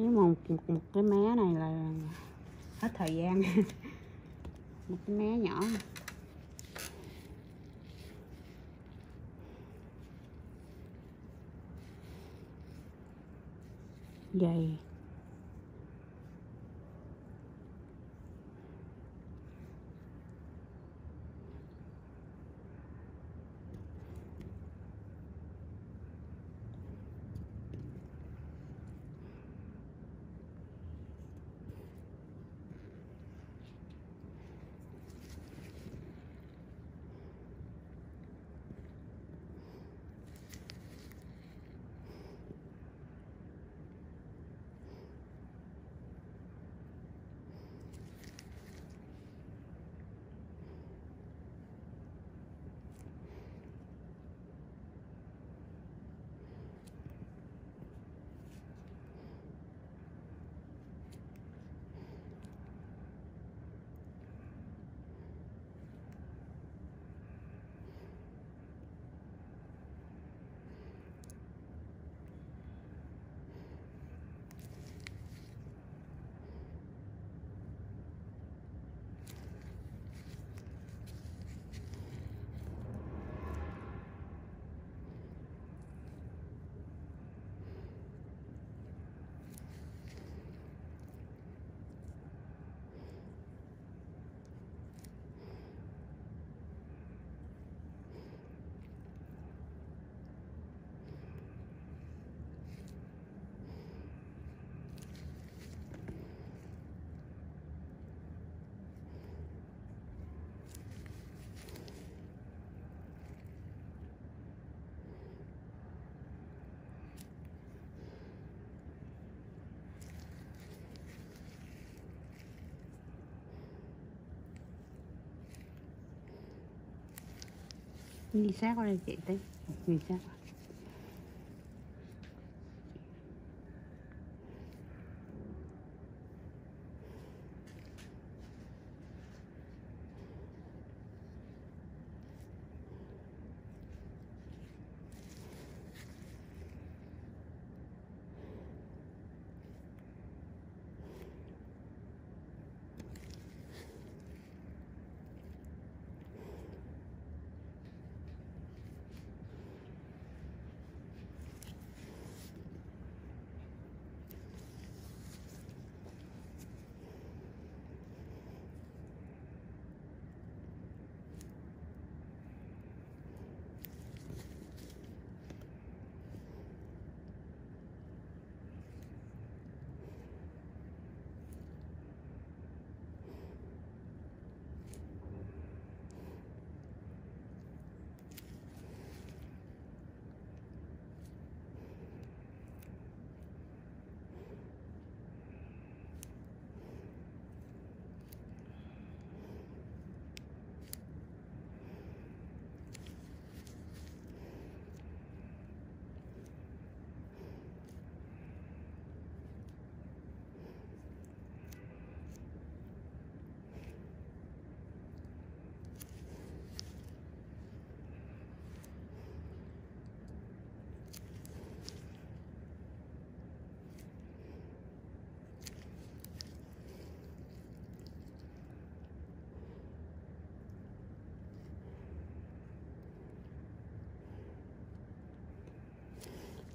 Với một, một, một cái mé này là hết thời gian. Một cái mé nhỏ. Dày. Nhìn xác qua đây chị tí đi sát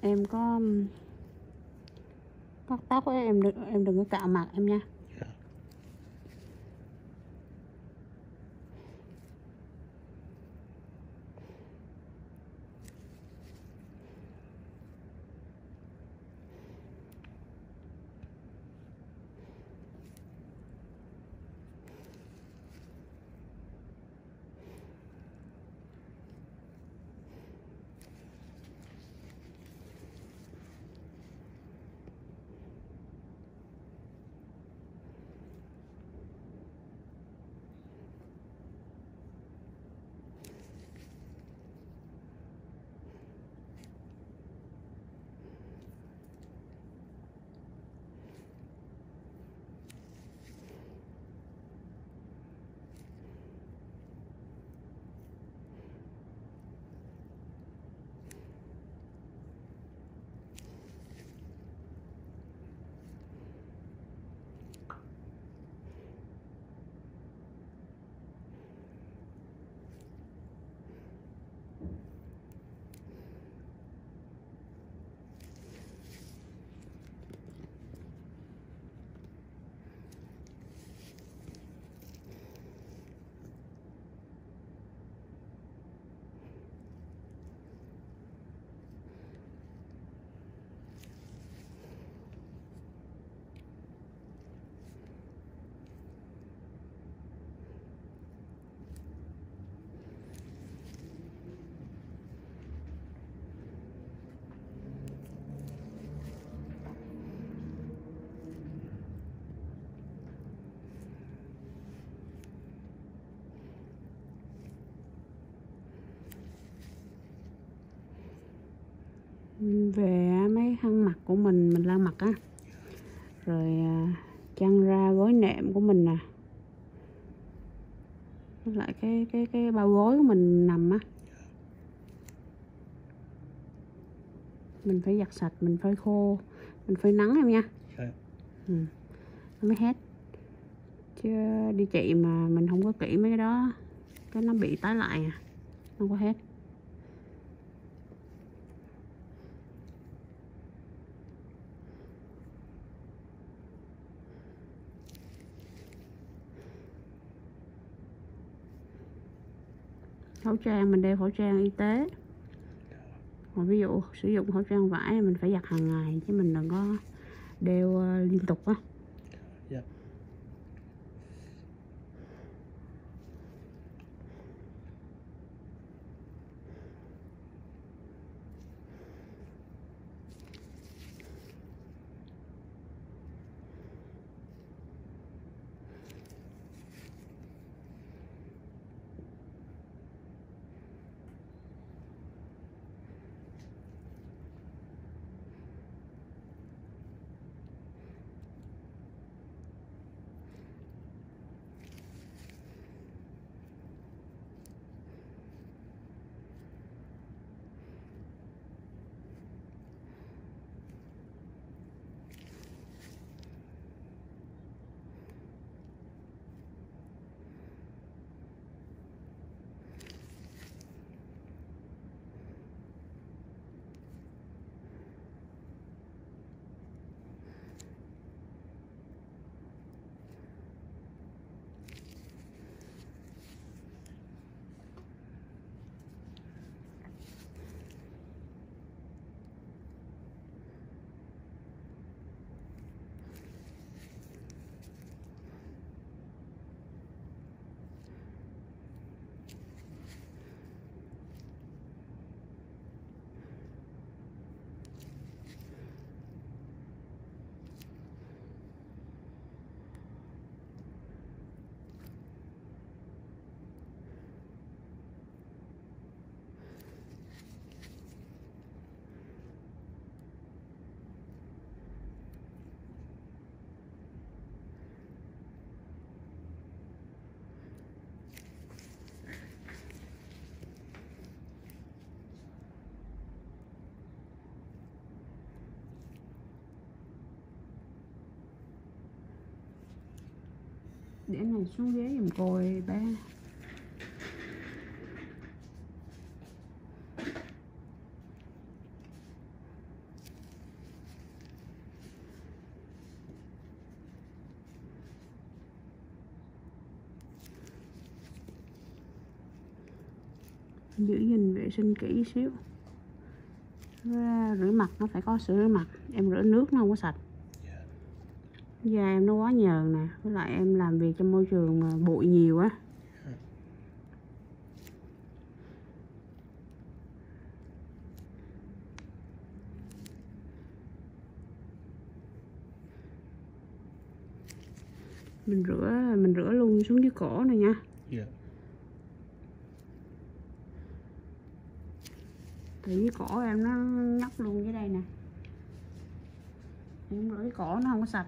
em có cắt tóc ấy, em đừng em đừng có cạo mặt em nha. Về mấy khăn mặt của mình mình lau mặt á. Rồi à, chăn ra gối nệm của mình nè. Với lại cái cái cái bao gối của mình nằm á. Mình phải giặt sạch mình phơi khô mình phơi nắng em nha. Okay. ừ. nó mới hết. Chứ đi chị mà mình không có kỹ mấy cái đó cái nó bị tái lại à không có hết khẩu trang, mình đeo khẩu trang y tế. Còn ví dụ sử dụng khẩu trang vải mình phải giặt hàng ngày chứ mình đừng có đeo ờ, liên tục á. Để này xuống ghế giùm cô ba. Giữ gìn vệ sinh kỹ xíu. Rửa mặt nó phải có sữa rửa mặt, em rửa nước nó không có sạch da em nó quá nhờn nè với lại em làm việc trong môi trường mà bụi nhiều á. Mình rửa mình rửa luôn xuống dưới cổ này nha. Dạ. tại dưới cổ em nó nhóc luôn dưới đây nè. Em rửa cái cổ nó không có sạch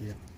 Dạ.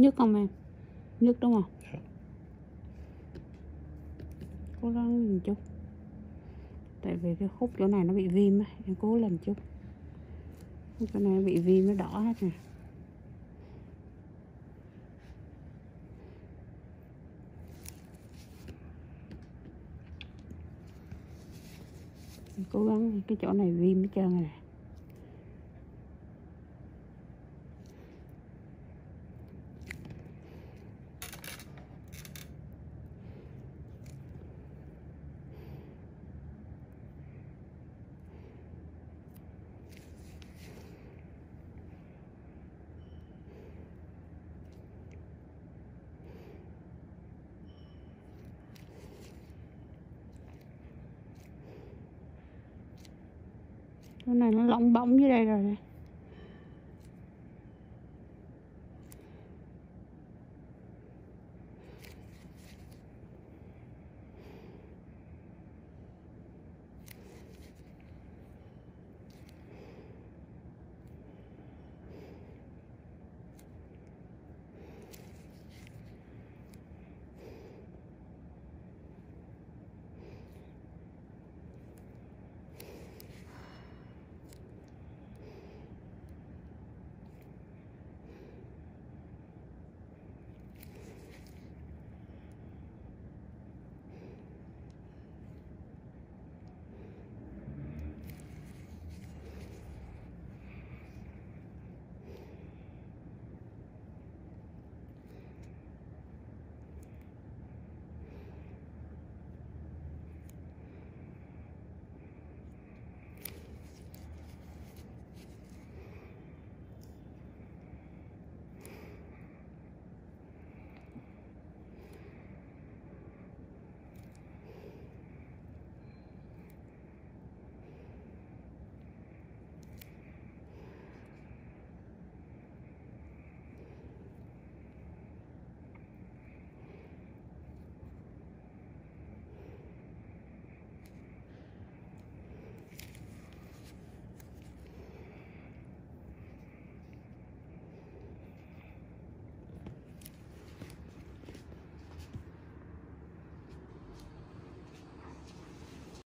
Nhức không em? Nhức đúng không? Dạ. cố gắng lên chút. Tại vì cái khúc chỗ này nó bị viêm á em cố lên chút. Chỗ này nó bị viêm nó đỏ hết nè. Cố gắng cái chỗ này viêm hết trơn rồi chỗ này nó lỏng bóng dưới đây rồi này.